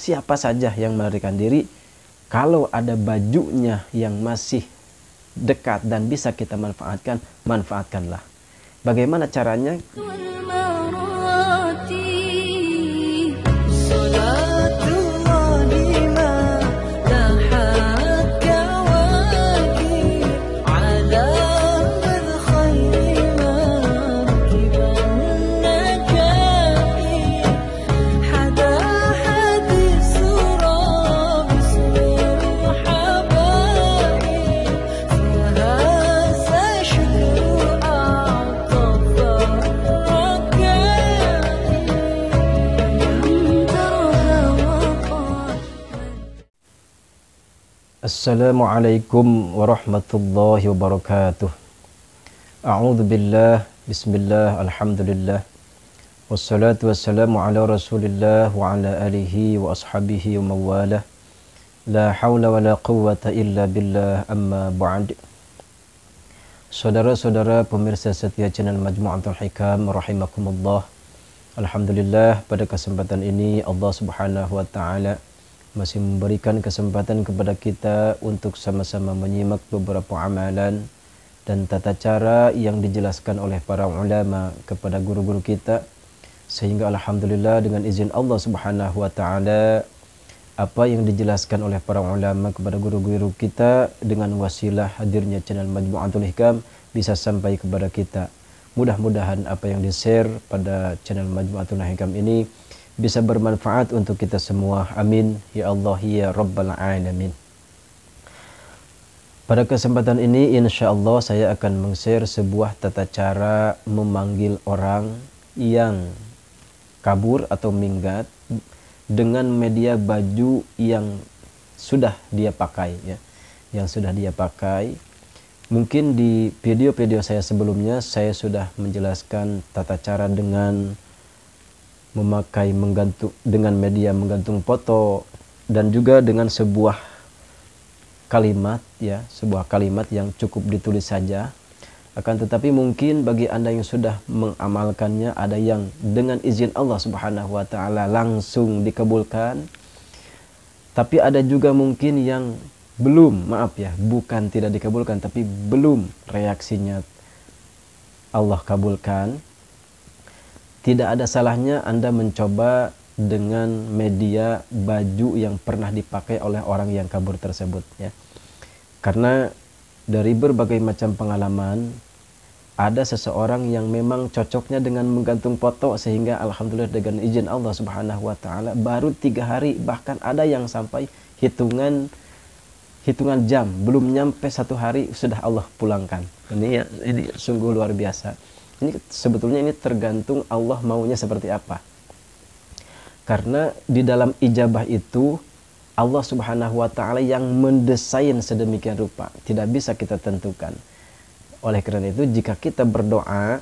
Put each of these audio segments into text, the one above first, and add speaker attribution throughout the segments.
Speaker 1: siapa saja yang melarikan diri kalau ada bajunya yang masih dekat dan bisa kita manfaatkan manfaatkanlah. Bagaimana caranya Assalamualaikum warahmatullahi wabarakatuh. A'udhu billah Bismillah Alhamdulillah. Wassalatu wassalamu ala rasulillah Wa ala alihi wa ashabihi wa mawalah. La hawla wa la quwata illa billah Amma ba'd. Saudara-saudara pemirsa setia channel Majmu'atul Hikam Rahimakumullah. Alhamdulillah pada kesempatan ini Allah subhanahu wa ta'ala masih memberikan kesempatan kepada kita untuk sama-sama menyimak beberapa amalan dan tata cara yang dijelaskan oleh para ulama kepada guru-guru kita sehingga alhamdulillah dengan izin Allah Subhanahu wa taala apa yang dijelaskan oleh para ulama kepada guru-guru kita dengan wasilah hadirnya channel Majmu'atul Hikam bisa sampai kepada kita. Mudah-mudahan apa yang di-share pada channel Majmu'atul Hikam ini bisa bermanfaat untuk kita semua. Amin. Ya Allah, ya Rabbal Alamin. Pada kesempatan ini insya Allah saya akan meng-share sebuah tata cara memanggil orang yang kabur atau minggat dengan media baju yang sudah dia pakai ya. Yang sudah dia pakai. Mungkin di video-video saya sebelumnya saya sudah menjelaskan tata cara dengan memakai menggantung dengan media menggantung foto dan juga dengan sebuah kalimat ya sebuah kalimat yang cukup ditulis saja. Akan tetapi mungkin bagi anda yang sudah mengamalkannya ada yang dengan izin Allah Subhanahu Wa Taala langsung dikabulkan. Tapi ada juga mungkin yang belum maaf ya bukan tidak dikabulkan tapi belum reaksinya Allah kabulkan tidak ada salahnya Anda mencoba dengan media baju yang pernah dipakai oleh orang yang kabur tersebut ya. Karena dari berbagai macam pengalaman ada seseorang yang memang cocoknya dengan menggantung foto sehingga alhamdulillah dengan izin Allah Subhanahu wa taala baru tiga hari bahkan ada yang sampai hitungan hitungan jam belum nyampe satu hari sudah Allah pulangkan ini ya ini sungguh luar biasa ini sebetulnya ini tergantung Allah maunya seperti apa. Karena di dalam ijabah itu Allah Subhanahu wa taala yang mendesain sedemikian rupa, tidak bisa kita tentukan. Oleh karena itu jika kita berdoa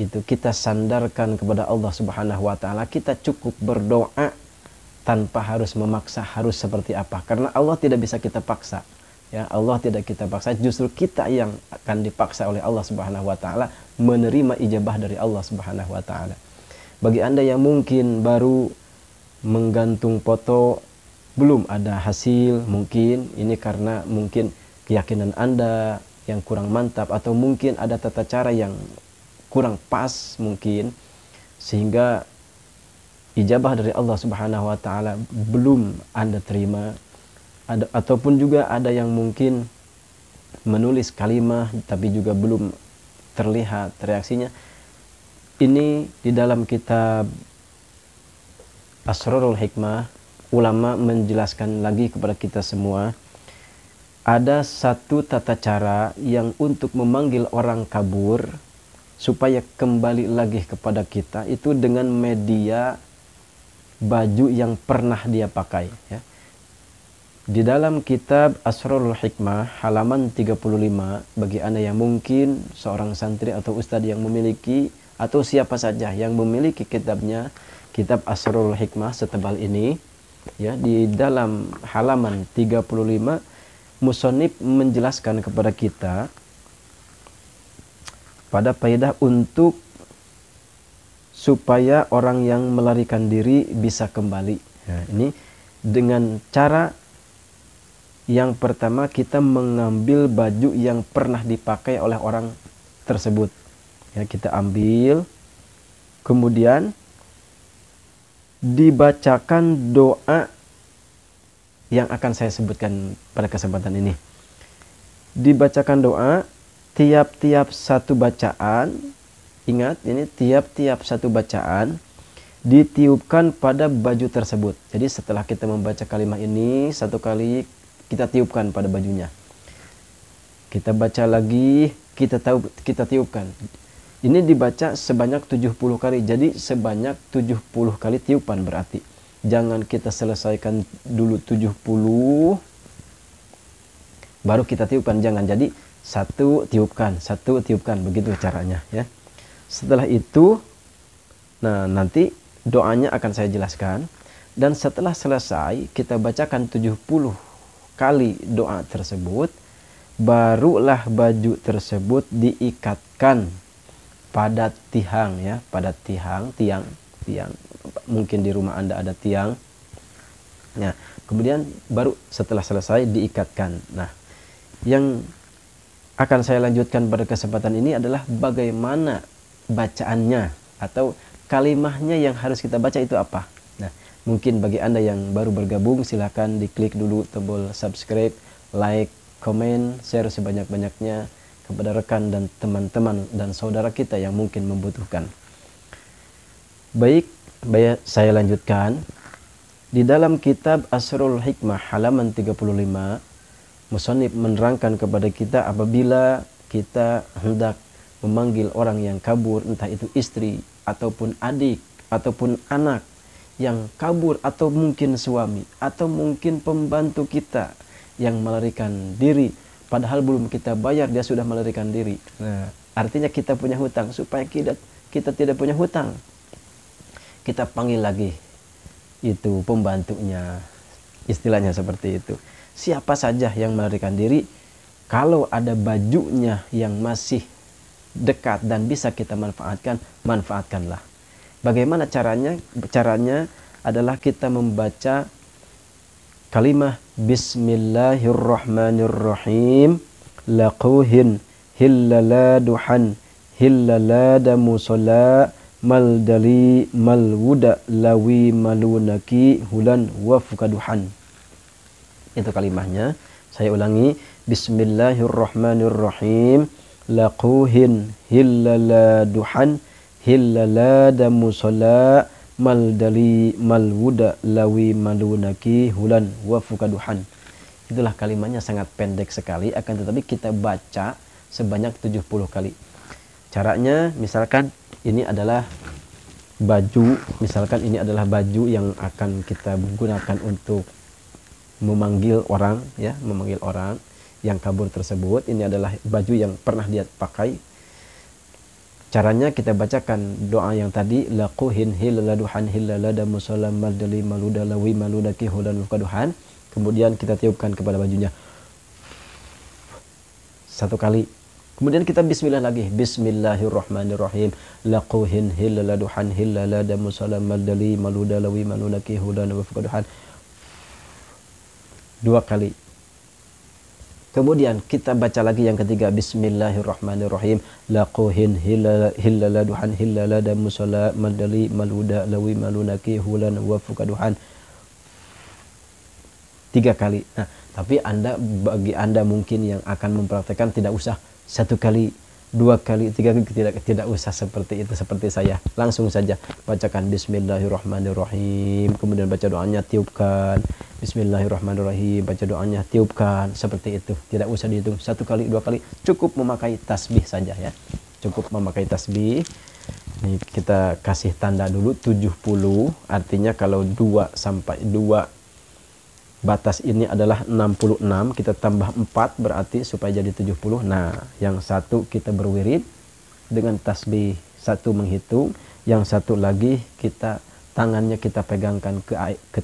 Speaker 1: itu kita sandarkan kepada Allah Subhanahu wa taala, kita cukup berdoa tanpa harus memaksa harus seperti apa karena Allah tidak bisa kita paksa ya Allah tidak kita paksa justru kita yang akan dipaksa oleh Allah Subhanahu wa taala menerima ijabah dari Allah Subhanahu wa taala. Bagi Anda yang mungkin baru menggantung foto belum ada hasil mungkin ini karena mungkin keyakinan Anda yang kurang mantap atau mungkin ada tata cara yang kurang pas mungkin sehingga ijabah dari Allah Subhanahu wa taala belum Anda terima ada ataupun juga ada yang mungkin menulis kalimat tapi juga belum terlihat reaksinya. Ini di dalam kitab Asrarul Hikmah ulama menjelaskan lagi kepada kita semua ada satu tata cara yang untuk memanggil orang kabur supaya kembali lagi kepada kita itu dengan media baju yang pernah dia pakai ya di dalam kitab Asrarul Hikmah halaman 35 bagi Anda yang mungkin seorang santri atau ustadz yang memiliki atau siapa saja yang memiliki kitabnya kitab Asrarul Hikmah setebal ini ya di dalam halaman 35 musonib menjelaskan kepada kita pada faedah untuk supaya orang yang melarikan diri bisa kembali. Ya, ini dengan cara yang pertama kita mengambil baju yang pernah dipakai oleh orang tersebut. Ya, kita ambil kemudian dibacakan doa yang akan saya sebutkan pada kesempatan ini. Dibacakan doa tiap-tiap satu bacaan, ingat ini tiap-tiap satu bacaan ditiupkan pada baju tersebut. Jadi setelah kita membaca kalimat ini satu kali kita tiupkan pada bajunya. Kita baca lagi, kita tahu kita tiupkan. Ini dibaca sebanyak 70 kali. Jadi sebanyak 70 kali tiupan berarti. Jangan kita selesaikan dulu 70 baru kita tiupkan jangan. Jadi satu tiupkan, satu tiupkan begitu caranya ya. Setelah itu nah nanti doanya akan saya jelaskan dan setelah selesai kita bacakan 70 kali doa tersebut, barulah baju tersebut diikatkan pada tiang ya, pada tiang, tiang, tiang. Mungkin di rumah Anda ada tiang. Nah, kemudian baru setelah selesai diikatkan. Nah, yang akan saya lanjutkan pada kesempatan ini adalah bagaimana bacaannya atau kalimahnya yang harus kita baca itu apa. Mungkin bagi Anda yang baru bergabung silahkan diklik dulu tombol subscribe, like, komen, share sebanyak-banyaknya kepada rekan dan teman-teman dan saudara kita yang mungkin membutuhkan. Baik, baik saya lanjutkan. Di dalam kitab Asrul Hikmah halaman 35, Musonib menerangkan kepada kita apabila kita hendak memanggil orang yang kabur, entah itu istri, ataupun adik, ataupun anak, yang kabur atau mungkin suami atau mungkin pembantu kita yang melarikan diri padahal belum kita bayar dia sudah melarikan diri. Nah, artinya kita punya hutang supaya kita kita tidak punya hutang. Kita panggil lagi itu pembantunya. Istilahnya seperti itu. Siapa saja yang melarikan diri kalau ada bajunya yang masih dekat dan bisa kita manfaatkan, manfaatkanlah. Bagaimana caranya? Caranya adalah kita membaca kalimah Bismillahirrahmanirrahim. Laquhin hillaladuhan hillalada musalla maldali malwuda lawi malunaki hulan wafukaduhan. Itu kalimahnya. Saya ulangi. Bismillahirrahmanirrahim. Laquhin hillaladuhan hillalada musalla mal dali mal wuda lawi malunaki hulan wa fukaduhan. Itulah kalimatnya sangat pendek sekali akan tetapi kita baca sebanyak 70 kali. Caranya misalkan ini adalah baju misalkan ini adalah baju yang akan kita gunakan untuk memanggil orang ya memanggil orang yang kabur tersebut. Ini adalah baju yang pernah dia pakai Caranya kita bacakan doa yang tadi laquhin hilaladuhan hilalada musallam maldali maluda lawi maludaki hudan lukaduhan. Kemudian kita tiupkan kepada bajunya. Satu kali. Kemudian kita bismillah lagi. Bismillahirrahmanirrahim. Laquhin hilaladuhan hilalada musallam maldali maluda lawi maludaki hudan lukaduhan. Dua kali Kemudian kita baca lagi yang ketiga. Bismillahirrahmanirrahim. Laquhin hillaladuhan hillalada musalla madali maluda lawi malunaki hulan wa fukaduhan tiga kali. Nah tapi anda bagi anda mungkin yang akan mempraktekkan tidak usah satu kali dua kali, tiga kali tidak tidak usah seperti itu seperti saya. Langsung saja bacakan Bismillahirrahmanirrahim, kemudian baca doanya tiupkan. Bismillahirrahmanirrahim, baca doanya tiupkan seperti itu. Tidak usah dihitung satu kali, dua kali, cukup memakai tasbih saja ya. Cukup memakai tasbih. Ini kita kasih tanda dulu 70 artinya kalau dua sampai dua batas ini adalah 66 kita tambah 4 berarti supaya jadi 70 nah yang satu kita berwirid dengan tasbih satu menghitung. Yang satu lagi kita tangannya kita pegangkan ke, ke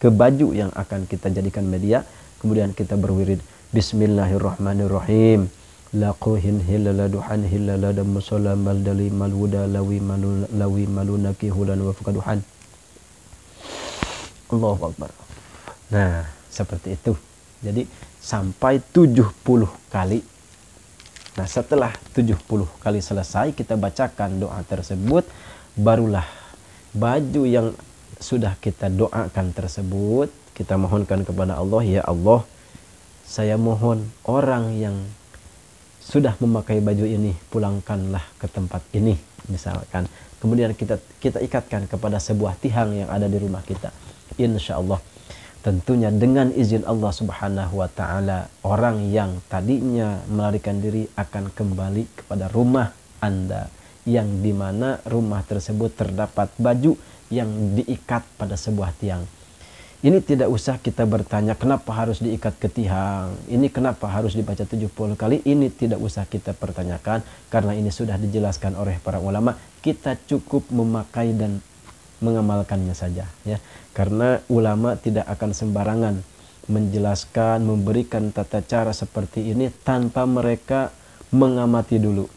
Speaker 1: ke baju yang akan kita jadikan media kemudian kita berwirid. Bismillahirrahmanirrahim. Laquhin hilaladuhan hilalada musalla maldali malwuda lawi malu lawi malunaki hulan wa fukaduhan Allahu Akbar Nah, seperti itu. Jadi sampai 70 kali. Nah, setelah 70 kali selesai kita bacakan doa tersebut, barulah baju yang sudah kita doakan tersebut kita mohonkan kepada Allah, ya Allah, saya mohon orang yang sudah memakai baju ini pulangkanlah ke tempat ini misalkan kemudian kita kita ikatkan kepada sebuah tiang yang ada di rumah kita insya Allah tentunya dengan izin Allah Subhanahu wa taala orang yang tadinya melarikan diri akan kembali kepada rumah Anda yang di mana rumah tersebut terdapat baju yang diikat pada sebuah tiang. Ini tidak usah kita bertanya kenapa harus diikat ke tiang, ini kenapa harus dibaca 70 kali, ini tidak usah kita pertanyakan karena ini sudah dijelaskan oleh para ulama. Kita cukup memakai dan mengamalkannya saja ya. Karena ulama tidak akan sembarangan menjelaskan, memberikan tata cara seperti ini tanpa mereka mengamati dulu.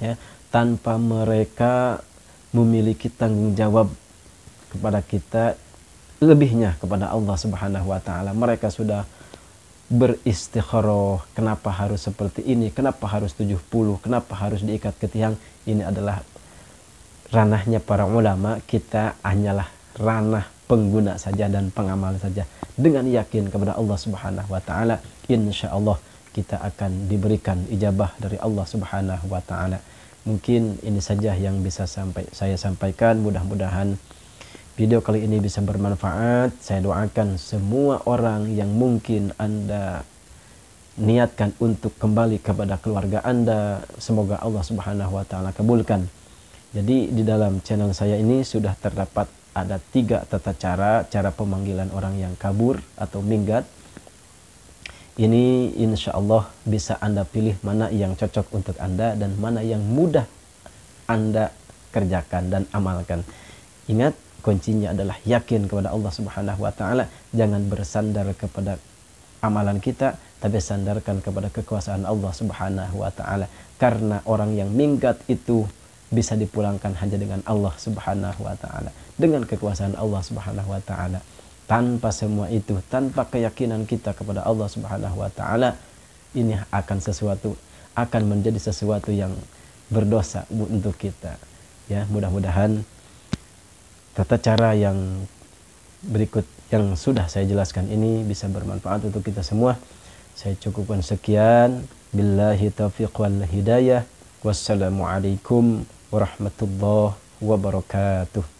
Speaker 1: Ya, tanpa mereka memiliki tanggung jawab kepada kita lebihnya kepada Allah Subhanahu wa taala. Mereka sudah beristikharah, kenapa harus seperti ini, kenapa harus 70, kenapa harus diikat ke tiang. Ini adalah ranahnya para ulama, kita hanyalah ranah pengguna saja dan pengamal saja. Dengan yakin kepada Allah Subhanahu wa taala, insyaallah kita akan diberikan ijabah dari Allah Subhanahu wa taala. Mungkin ini saja yang bisa sampai saya sampaikan. Mudah-mudahan video kali ini bisa bermanfaat. Saya doakan semua orang yang mungkin Anda niatkan untuk kembali kepada keluarga Anda, semoga Allah Subhanahu wa taala kabulkan. Jadi di dalam channel saya ini sudah terdapat ada tiga tata cara cara pemanggilan orang yang kabur atau minggat. Ini insya Allah bisa Anda pilih mana yang cocok untuk Anda dan mana yang mudah Anda kerjakan dan amalkan. Ingat, kuncinya adalah yakin kepada Allah Subhanahu wa taala jangan bersandar kepada amalan kita tapi sandarkan kepada kekuasaan Allah Subhanahu wa taala karena orang yang minggat itu bisa dipulangkan hanya dengan Allah Subhanahu wa taala dengan kekuasaan Allah Subhanahu wa taala tanpa semua itu tanpa keyakinan kita kepada Allah Subhanahu wa taala ini akan sesuatu akan menjadi sesuatu yang berdosa untuk kita ya mudah-mudahan tata cara yang berikut yang sudah saya jelaskan ini bisa bermanfaat untuk kita semua. Saya cukupkan sekian. Billahi taufiq wal hidayah. Wassalamualaikum warahmatullahi wabarakatuh.